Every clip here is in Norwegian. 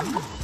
Hmm.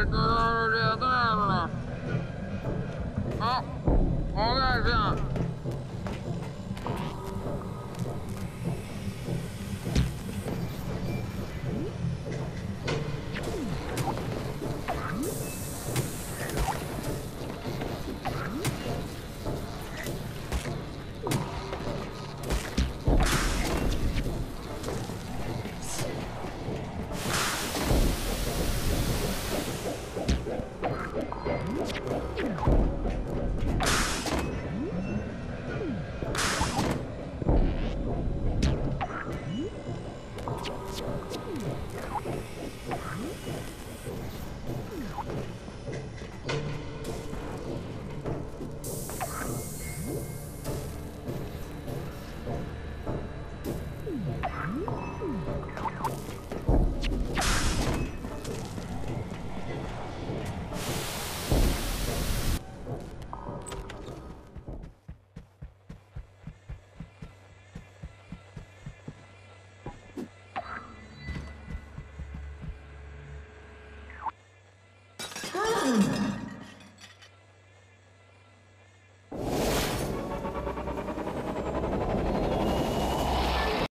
Oh, okay, yeah.